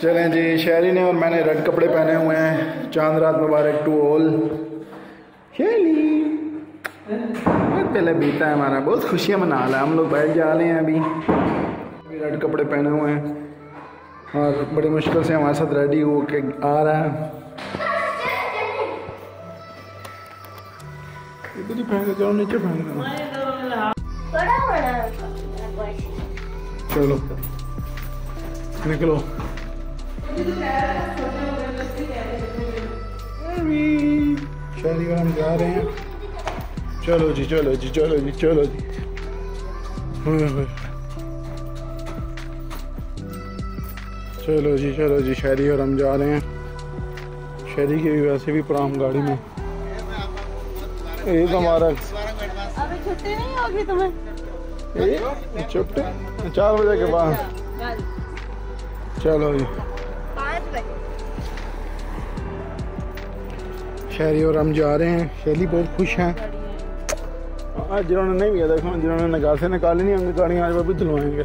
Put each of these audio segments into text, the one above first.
چلیں جی شہری نے اور میں نے ریڈ کپڑے پہنے ہوئے ہیں چاند رات مبارک ٹو آل شیلی بہت پہلے بیتا ہے ہمارا بہت خوشیاں منا رہا ہے ہم لوگ بیٹھ جا رہے ہیں ابھی ریڈ کپڑے پہنے ہوئے ہیں اور بڑی مشکل سے ہمارے ساتھ ریڈی ہو کے آ رہا ہے ادھر ہی پھینک جاؤ نیچے پھینک دینا چلو نکلو شادی ہم جا رہے ہیں۔ چلو جی چلو جی چلو جی چلو جی۔ چلو جی چلو جی شہری اور ہم جا رہے ہیں۔ شہری کی ویسے بھی پرام گاڑی میں۔ ایک ہمارا چھٹی نہیں ہوگی تمہیں؟ چھٹے چار بجے کے بعد۔ چلو جی۔ شہری اور ہم جا رہے ہیں۔ شہری بہت خوش ہیں۔ آج جنہوں نے نہیں کیا دیکھو جنہوں نے نگاسے نکالی نہیں ہوں گے گاڑیاں آج وہ بھی دلوائیں گے۔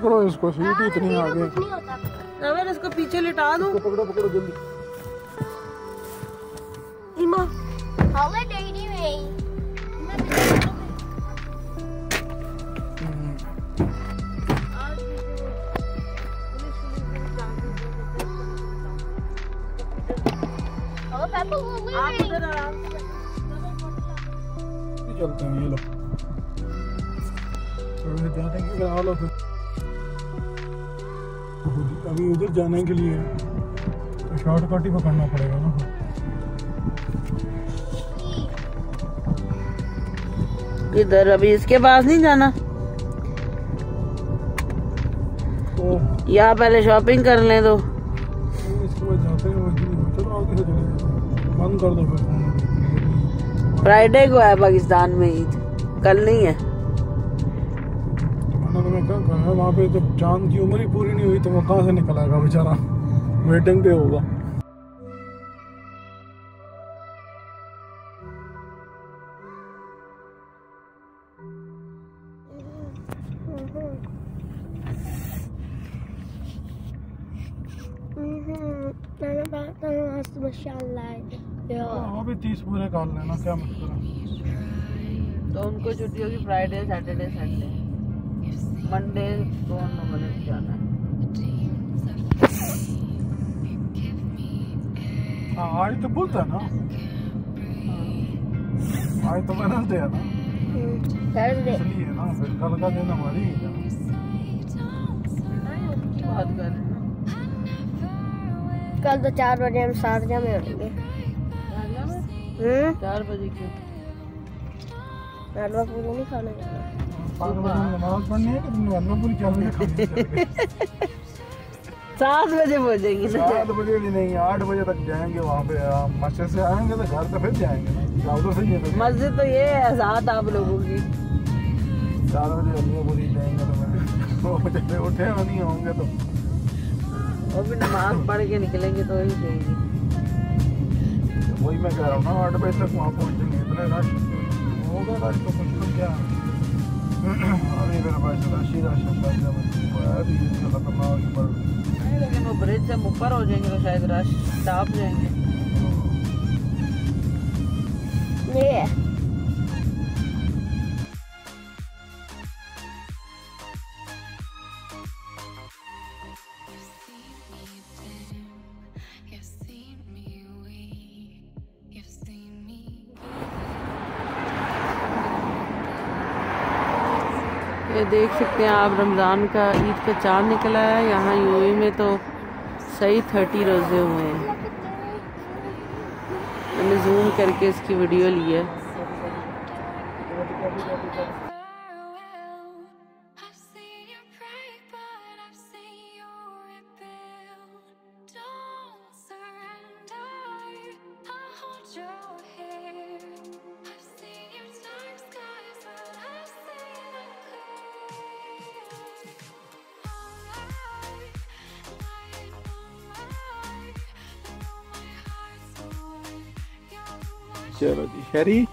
پکڑو اس کو سیٹ اتنی آگے کچھ نہیں ہوتا اگر اس کو پیچھے لٹا دوں پکڑو پکڑو جلدی ایما ہوا ڈیری میں چلتے ہیں یہ لو ابھی ادھر جانے کے لیے شارٹ کٹ ہی پکڑنا پڑے گا نا ادھر ابھی اس کے پاس نہیں جانا۔ یا پہلے شاپنگ کر لیں تو۔ وہ جی فرائیڈے کو ہے پاکستان میں عید۔ کل نہیں ہے۔ وہاں پہ چاند کی عمر ہی پوری نہیں تو وہ کہاں سے نکل آئے گا بیچارہ؟ ویٹنگ پہ ہوگا۔ ہاں تیس پورے کر لینا کیا مشکل ہے؟ تو ان کو چھٹی ہوگی فرائیڈے سیٹرڈے سنڈے منڈے بجے جانا ہے۔ آج تو بولتا ہے نا آج تو ویڈنسڈے ہے نا تھرسڈے اس لیے نا پھر کل کا دن ہماری ہے بات کر کل تو چار بجے ہم شارجہ میں اٹھیں گے ہوں چار بجے کیوں حلوہ پوری نہیں کھانے جانا نماز سات بجے پہنچیں گے۔ سات بجے بھی نہیں آٹھ بجے تک جائیں گے وہاں پہ۔ مسجد سے آئیں گے تو گھر تو پھر جائیں گے۔ تو مسجد تو یہ ہے سات آپ لوگوں کی۔ چار بجے ورنہ پوری جائیں گے تو میں۔ اٹھے ہوئے نہیں ہوں گے تو۔ وہ بھی نماز پڑھ کے نکلیں گے تو وہی دیں گے۔ وہی میں کہہ رہا ہوں نا آٹھ بجے تک وہاں پہنچیں گے۔ اتنے رش۔ ہوگا رش تو مشکل کیا۔ ہے ابھی میرے پاس رش ہی رش ہے ابھی اس کا خطرناک سکتے ہیں آپ رمضان کا عید کا چاند نکلا ہے، یہاں یو اے میں تو صحیح تھرٹی روزے ہوئے ہیں۔ میں نے زوم کر کے اس کی ویڈیو لی ہے۔ چلو جی ہری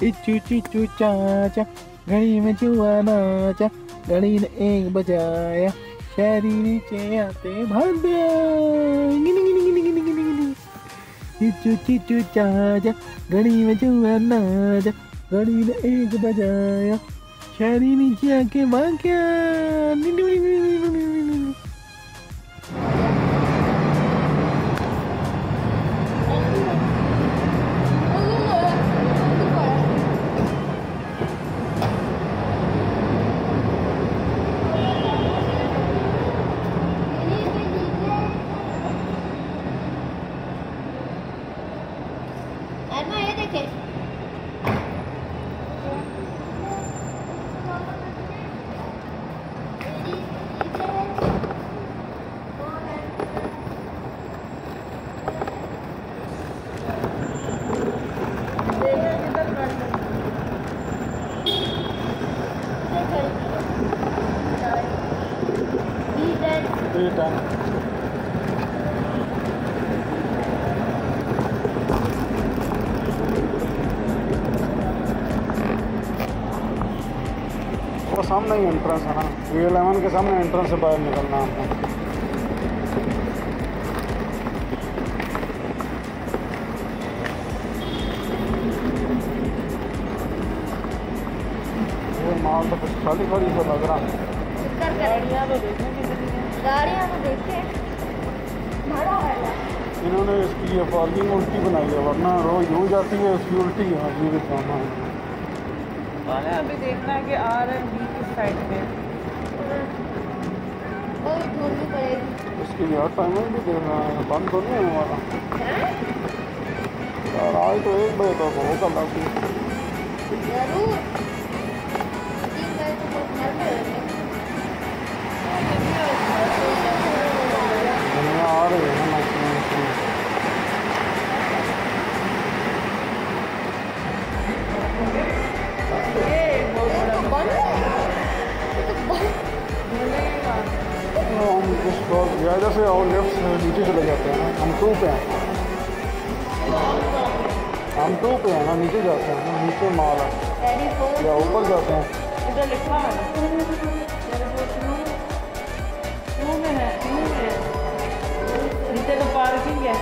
چو چو چاچا گھڑی میں چوا ناچا گھڑی نے ایک بجایا شہری نے چیاتے بھاگ دیا چو چو چاچا گھڑی میں چوا ناچا گھڑی نے ایک بجایا شہری نے چیا کے بھاگ گیا Ermaya da kes. سامنے ہی انٹرنس ہے نا۔ وی الیون کے سامنے انٹرنس سے باہر نکلنا ہم آپ کو مال تو کچھ خالی خالی سا لگ رہا انہوں نے اس کی یہ فارمنگ الٹی بنائی ہے ورنہ روز ہو جاتی ہے اس کی الٹی ہے۔ ابھی بھی دیکھنا ہے کہ آر این بی کے سائڈ پہ اس کے لیے اور بھی بند تو نہیں ہمارا تو ایک بجے تک ہوگا باقی دنیا آ رہی ہے۔ تو زیادہ سے اور لیفٹ نیچے چلے جاتے ہیں ہم ٹو پہ ہیں ہم ٹو پہ ہیں نا نیچے جاتے ہیں نیچے مال ہے یا اوپر جاتے ہیں نیچے تو پارکنگ ہے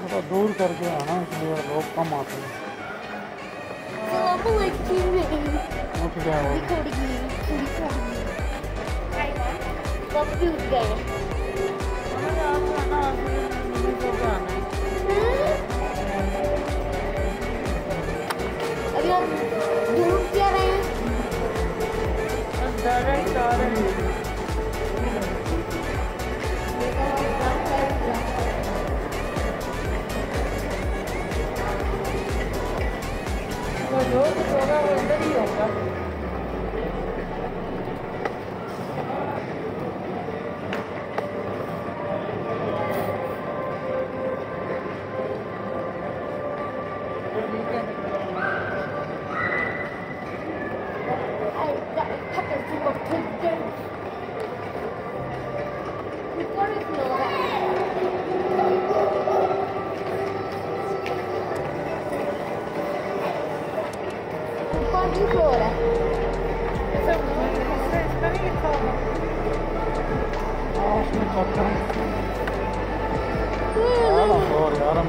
تھوڑا دور کر کے آنا اس لیے لوگ کم آتے ہیں اٹھ گیا Yeah.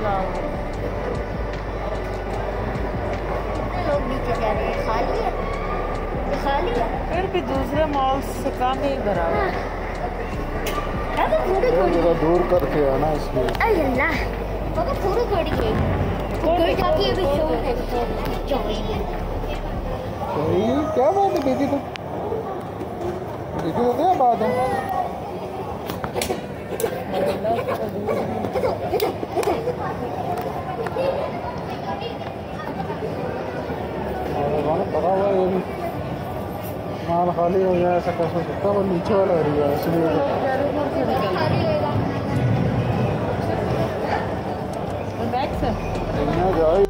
slow. لوگ بھی کہہ رہے ہیں خالی ہے یہ خالی ہے پھر بھی دوسرے مال سے کام ہی بھرا دور کر کے آنا اس لیے۔ کیا بات ہے بیٹی تو؟ بیٹی تو کیا بات ہے؟ No, no, no, no. No, no, no. No, no, no. No, no, no. No, no. No, no. No, no.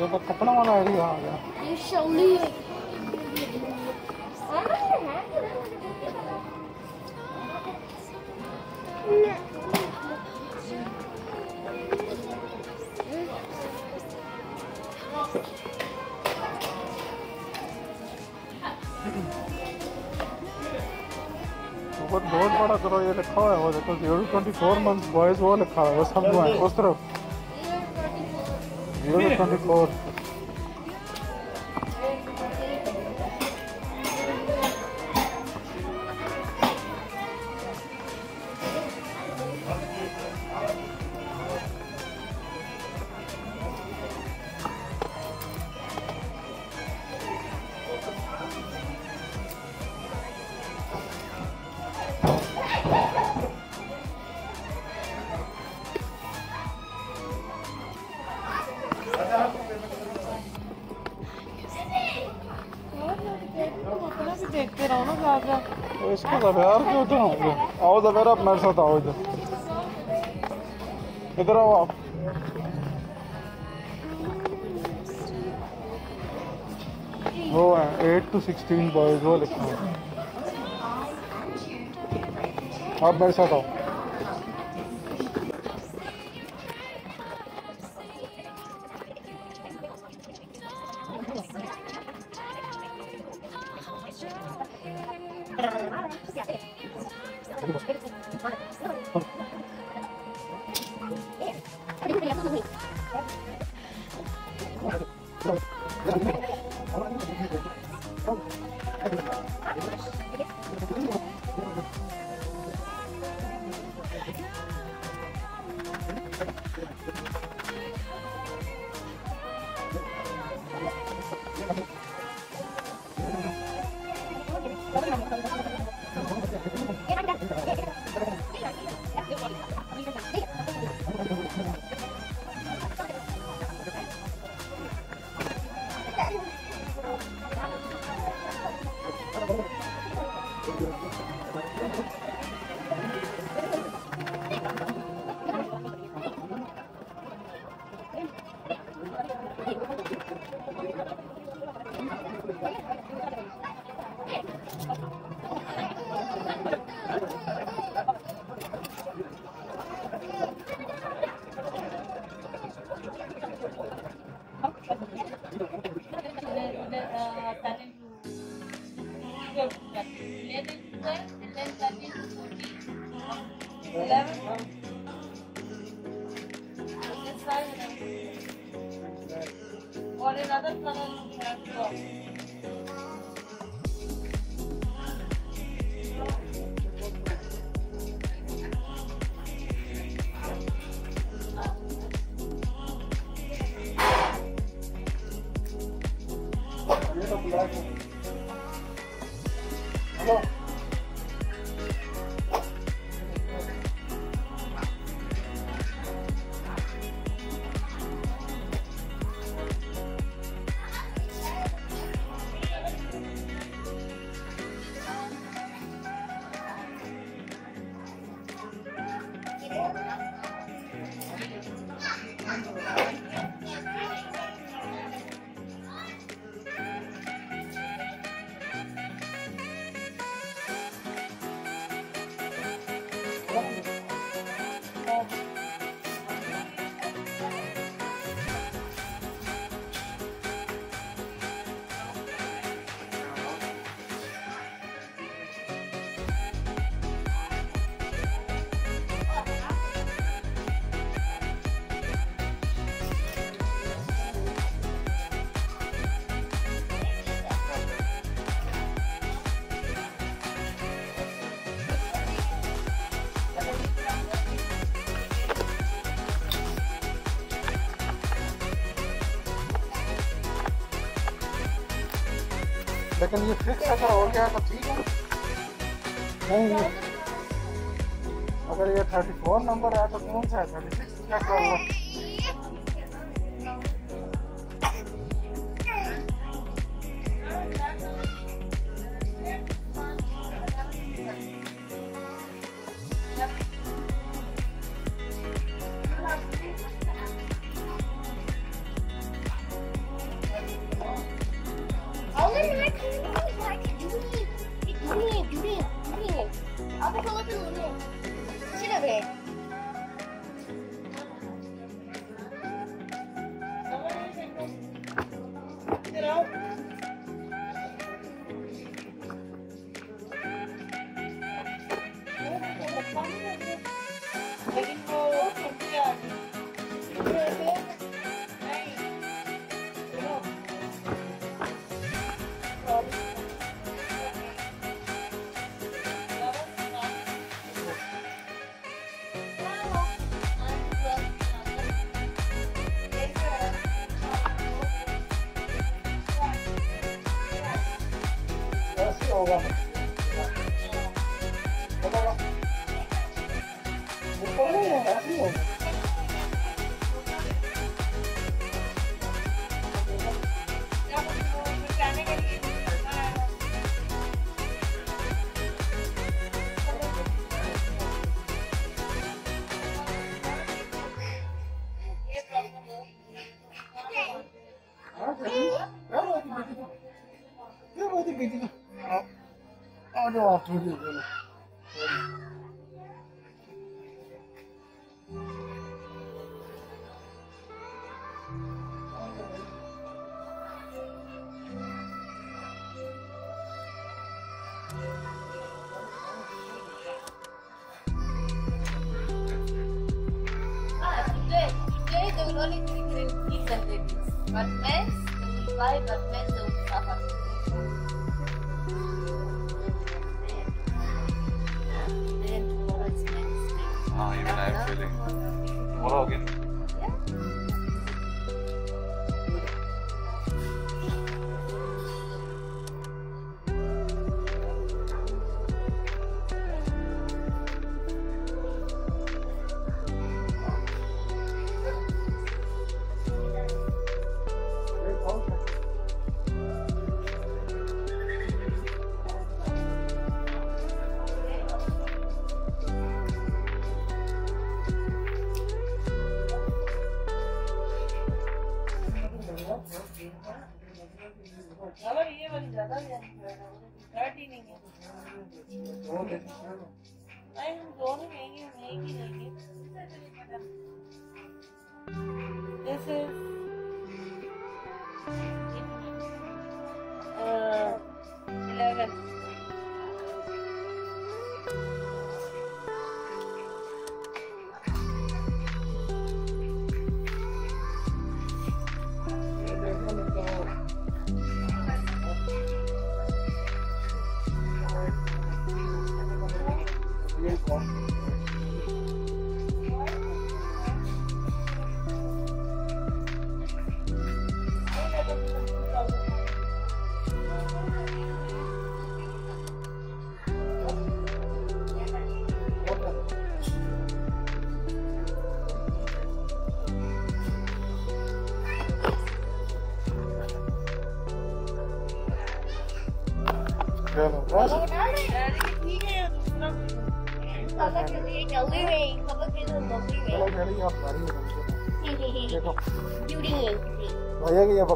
یہ تو کپڑا والا ایریا آ گیا ہے بہت بڑا کرو یہ لکھا ہوا ہے zero twenty four month boys وہ لکھا ہوا ہے وہ سمجھو اس طرف on record. زبیر؟ کے اتنا ہوگا آؤ زبیر، آپ میرے ساتھ آؤ ادھر۔ ادھر آؤ آپ۔ وہ ہے ایٹ ٹو سکسٹین بوائز وہ لکھا آپ میرے ساتھ آؤ۔ 12, 11, 12, and then Or another color you have to لیکن یہ فکس اگر ہو گیا تو ٹھیک ہے نہیں اگر یہ تھرٹی فور نمبر ہے تو کون سا ہے تھرٹی سکس کیا کروں 了，我忘了，我忘了，我忘了，我忘了。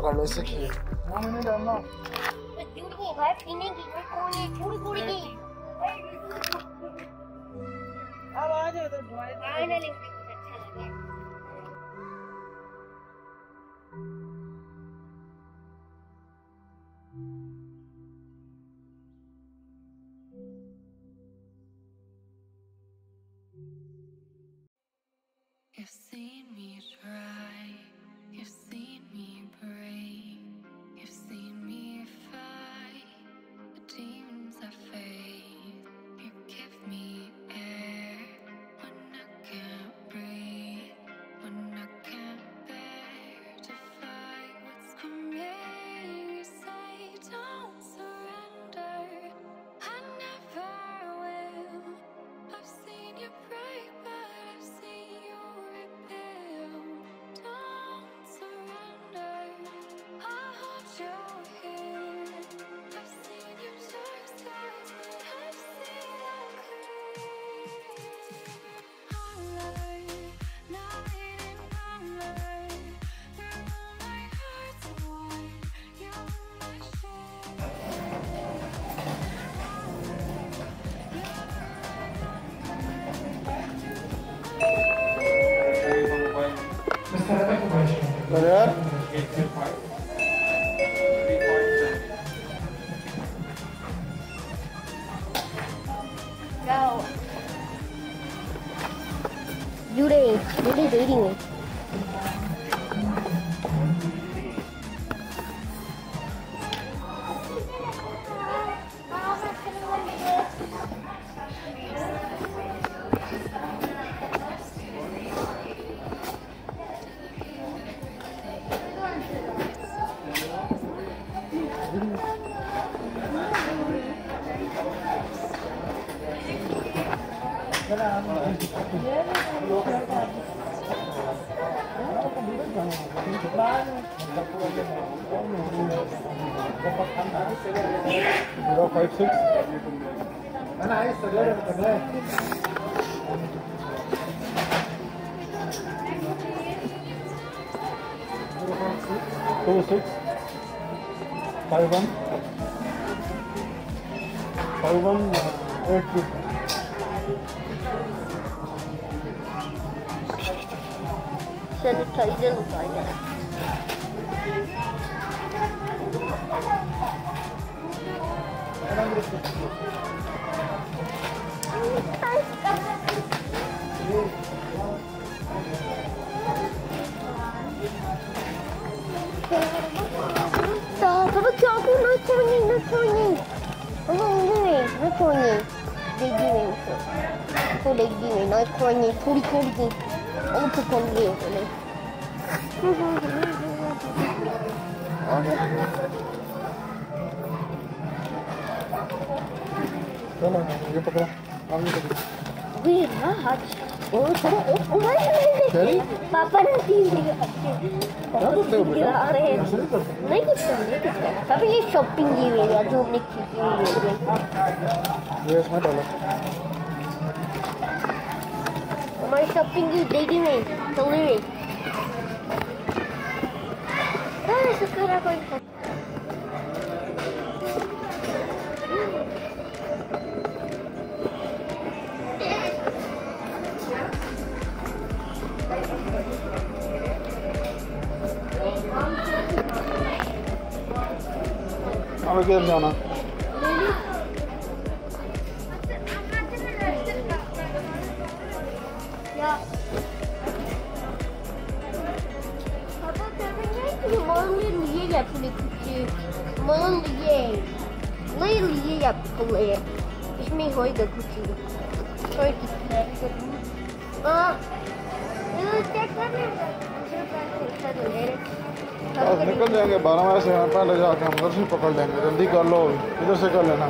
کر لو اسے کھیل نہیں ڈالنا پینے کی Zero five six. Ana, esta de ahora me trae. Two six. Five one. Five one eight two. 下に嗅いでるのかいね。さあ、飛ぶ教訓の教人の教人。うん、ルイの教人。レギュメント。レギュメント、レギュメント、鳥鳥人。Он поползет, или? پاپا نے شاپنگ کی میری ہم نے my something you digging in the lyric. Ah, so good I'm to good, Jonah? بارہ بجے سے پہلے جا کے ہم ادھر سے پکڑ لیں گے جلدی کر لو ادھر سے کر لینا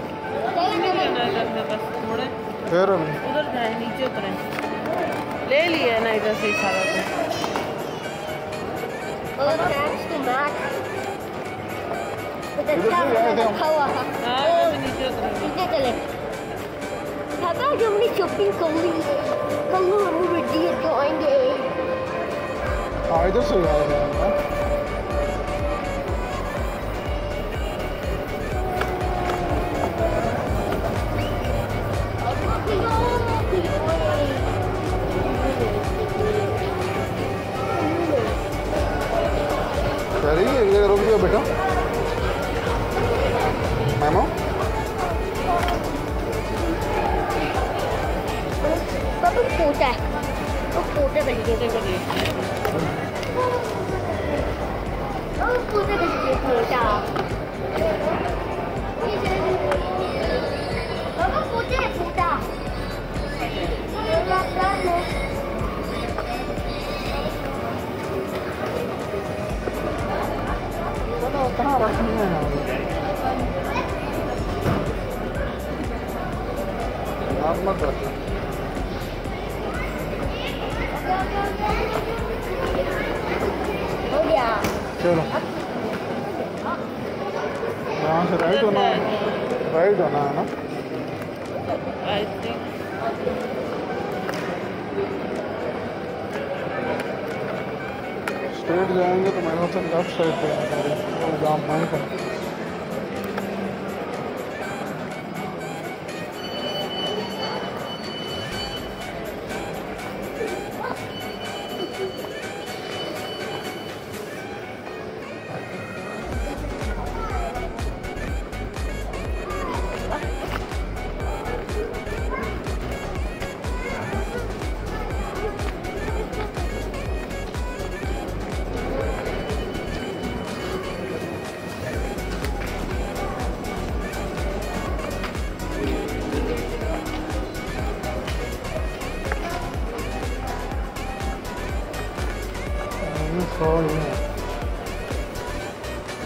بس تھوڑے پھر لے لیا نا ادھر سے Oh, thanks to Max. چلو یہاں سے رائٹ ہونا ہے رائٹ ہونا ہے نا آئی اسٹریٹ جائیں گے تو میرے خیال سے لیفٹ سائڈ پہ ہے گاڑی وہ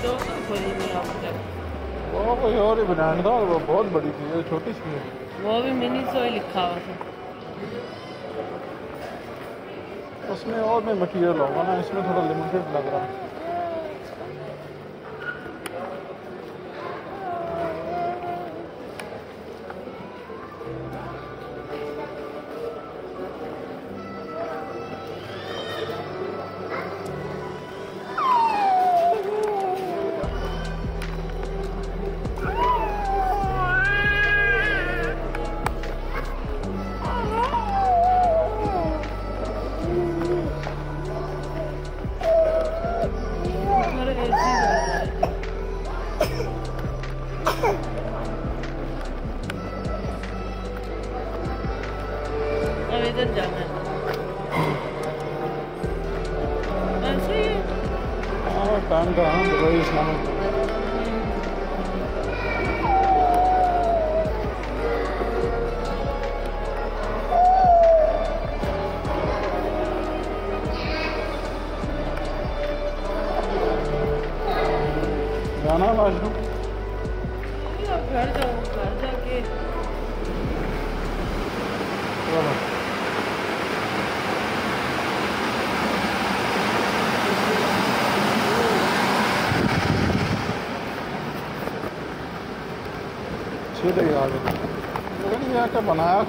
دو سو کھولی نہیں آپ وہ کوئی اور ہی بنانا تھا وہ بہت بڑی تھی یہ چھوٹی سی ہے وہ بھی منی سو ہی لکھا ہوا تھا اس میں اور میں مٹیریل ہوگا نا، اس میں تھوڑا لمیٹڈ لگ رہا ہے۔ ٹائم کا ہاں دبئی اسلامک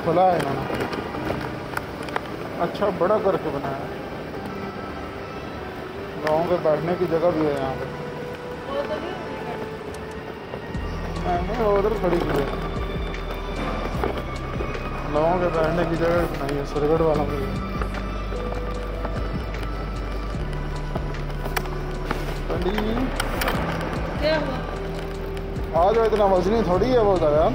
کھلا ہے نے۔ اچھا بڑا کر کے بنایا؟ ہے لوگوں کے بیٹھنے کی جگہ بھی ہے یہاں پہ۔ نہیں نہیں نہیں وہ ادھر کھڑی کی ہے۔ لوگوں کے بیٹھنے کی جگہ بنائی ہے والوں کی آج اتنا وزنی تھوڑی ہے وہ یار